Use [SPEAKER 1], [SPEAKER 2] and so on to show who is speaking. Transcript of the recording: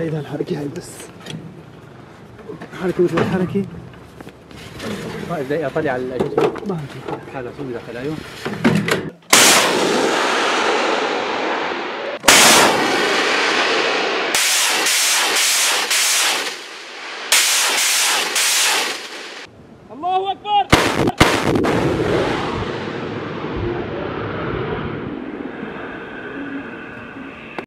[SPEAKER 1] اذا الحركة هاي بس. حركة مثل الحركة.
[SPEAKER 2] طيب، دقيقة طلع على الأجهزة.
[SPEAKER 1] ما في
[SPEAKER 2] هذا صوب داخل أيوه
[SPEAKER 3] الله أكبر!